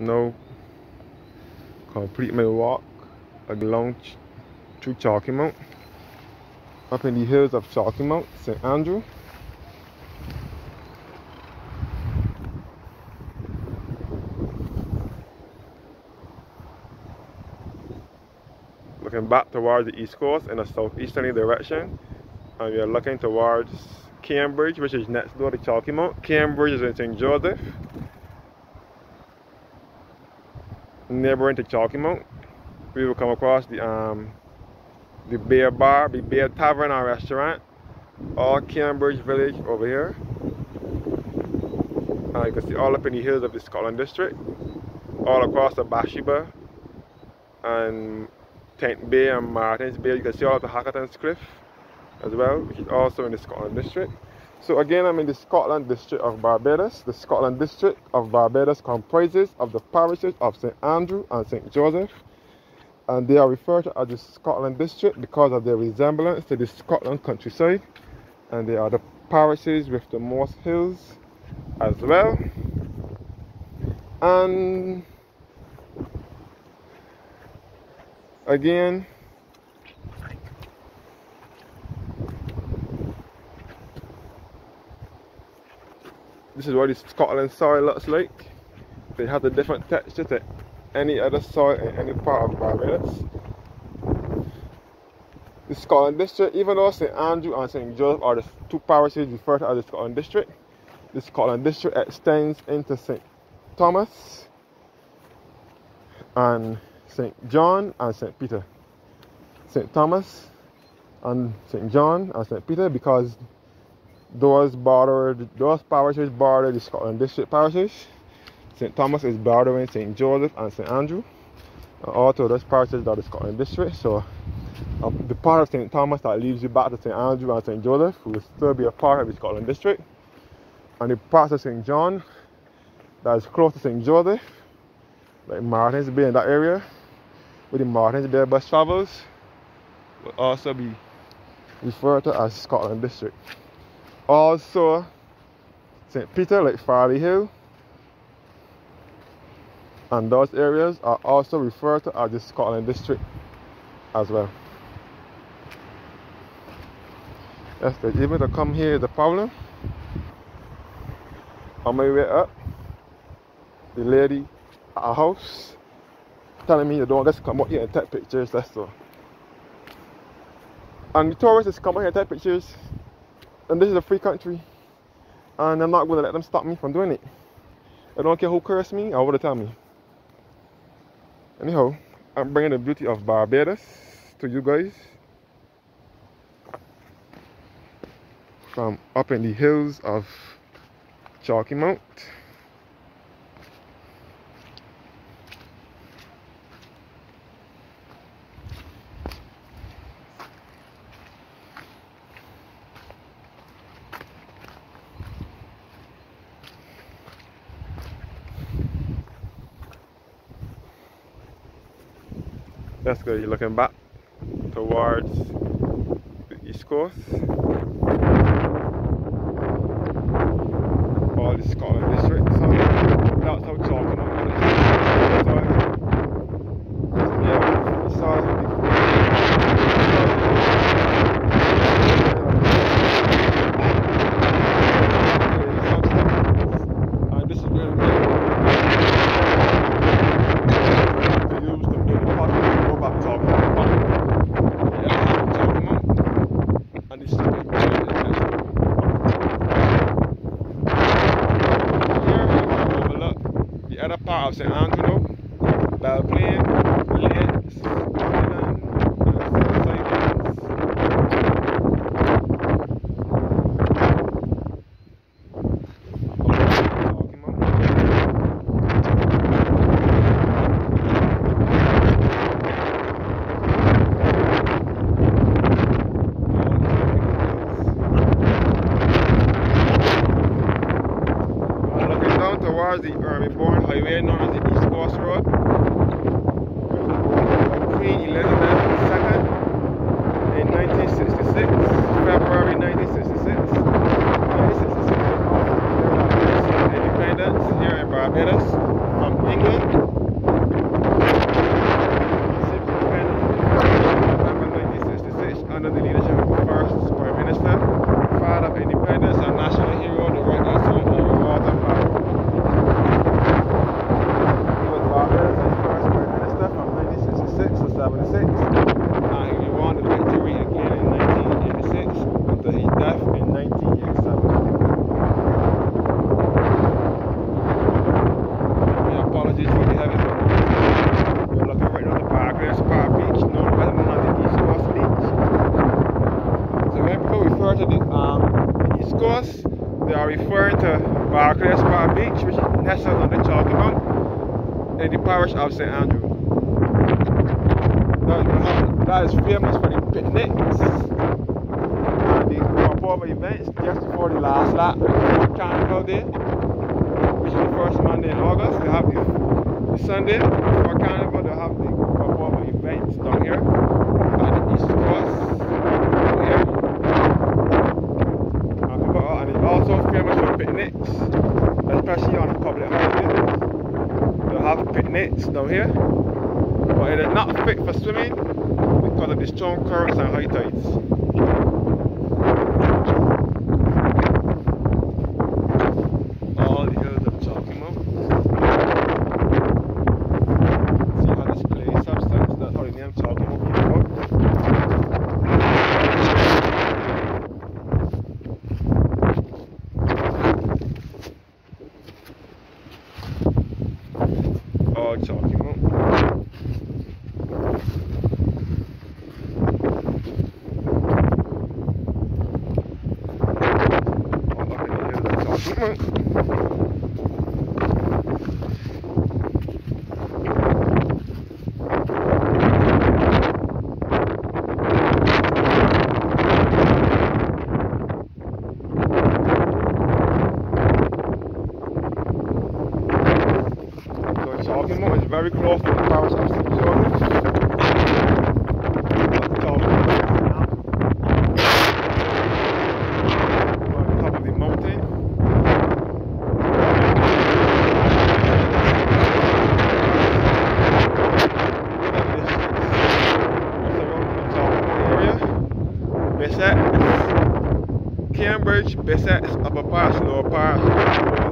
now complete my walk along through Chalky Mount up in the hills of Chalky Mount, St. Andrew. Looking back towards the east coast in a southeasterly direction and we are looking towards Cambridge which is next door to Chalky Mount. Cambridge is in St. Joseph neighboring to Chalky Mount. We will come across the um, the Bear Bar, the Bear Tavern and Restaurant, all Cambridge Village over here. And you can see all up in the hills of the Scotland District, all across the Bathsheba and Tent Bay and Martins Bay. You can see all of the Hackleton's Cliff as well, which is also in the Scotland District. So again, I'm in the Scotland District of Barbados. The Scotland District of Barbados comprises of the parishes of St. Andrew and St. Joseph. And they are referred to as the Scotland District because of their resemblance to the Scotland countryside. And they are the parishes with the most hills as well. And again, This is what the Scotland soil looks like. They have a different texture to any other soil in any part of Barbados. The Scotland District, even though St Andrew and St Joseph are the two parishes referred to as the Scotland District, the Scotland District extends into St Thomas and St John and St Peter. St Thomas and St John and St Peter because those border those parishes border the Scotland district parishes. St. Thomas is bordering St. Joseph and St. Andrew. And also those parishes are the Scotland district. So uh, the part of St. Thomas that leaves you back to St. Andrew and St. Joseph will still be a part of the Scotland district. And the part of St. John that is close to St. Joseph, like Martins Bay in that area, where the Martins Bay bus travels, will also be referred to as Scotland district. Also, St. Peter, like Farley Hill, and those areas are also referred to as the Scotland District as well. Yes, the even to come here is a problem. On my way up, the lady at our house telling me you don't just come out here and take pictures, that's all. And the tourists come out here and take pictures and this is a free country. And I'm not going to let them stop me from doing it. I don't care who curse me or what they tell me. Anyhow, I'm bringing the beauty of Barbados to you guys. From up in the hills of Chalky Mount. That's good. You're looking back towards the east coast. All the Scotland district. So that's how Chalky Yeah, of St. Andrew, Belleplaine, Lakes, Island, towards the Ermy Bourne Highway known as the East Coast Road. Queen Elizabeth II in 1966, February 1966. 1966 Chalky Mount in the parish of St. Andrew. Now, that is famous for the picnics and the crossover events just before the last lap Carnival Day, which is the first Monday in August. They have the, the Sunday for Carnival, they have the crossover events down here at the East Coast. Here. And it's also famous for picnics, especially on public holidays. Have down here, but it is not fit for swimming because of the strong currents and high tides. All the hills I'm talking about. See how this clay substance, that's how the name Chalky Mount came about. All talking about. All up in the I'm talking about. Is very close to the parish of St. George. On top of the mountain. Bissett, Cambridge, Bissett, Upper Pass, Lower Pass.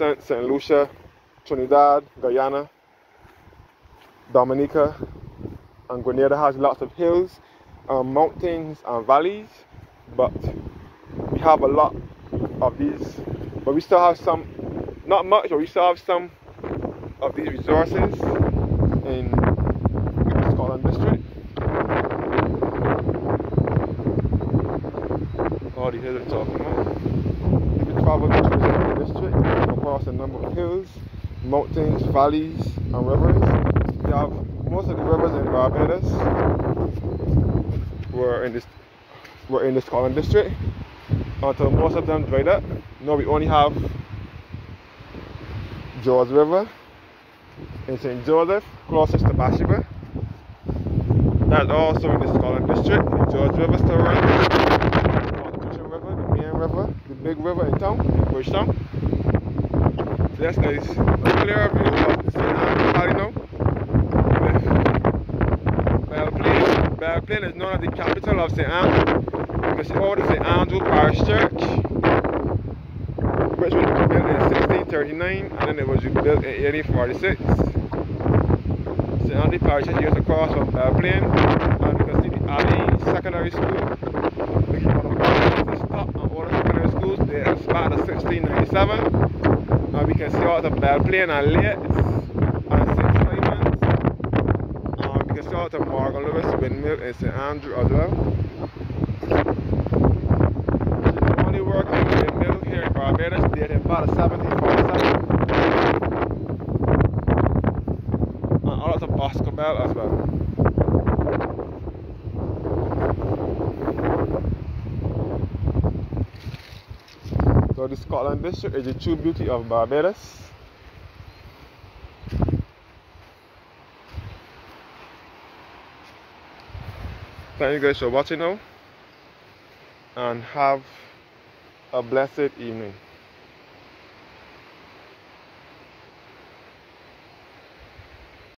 Vincent, St. Lucia, Trinidad, Guyana, Dominica, and Grenada has lots of hills, um, mountains, and valleys, but we have a lot of these. But we still have some, not much, but we still have some of these resources in Scotland district. All the hills talking about. Travel to the district, across a number of hills, mountains, valleys, and rivers. We have most of the rivers in Barbados were in this were in the Scotland district until most of them dried up. Now we only have Joe's River in St. Joseph, closest to Bathsheba. That's also in the Scotland district, Joe's River still runs. River, the main river, big river in town, in Bridgetown. So that's nice. A clear view of St. Andrew Valley now. Belleplaine is known as the capital of St. Andrew because it's old St. Andrew Parish Church which was built in 1639 and then it was rebuilt in 1846. St. Andrew Parish Church is across from Belleplaine and you can see the Alleyne Secondary School which is one of the top and older They started in 1697 and we can see all the Belleplaine and Lakes and St. Simon's and we can see all the Morgan Lewis windmill in St. Andrew as well. Only working windmill here in Barbados dated about 1747 and all of the Boscobel as well. So the Scotland district is the true beauty of Barbados. Thank you guys for watching now and have a blessed evening.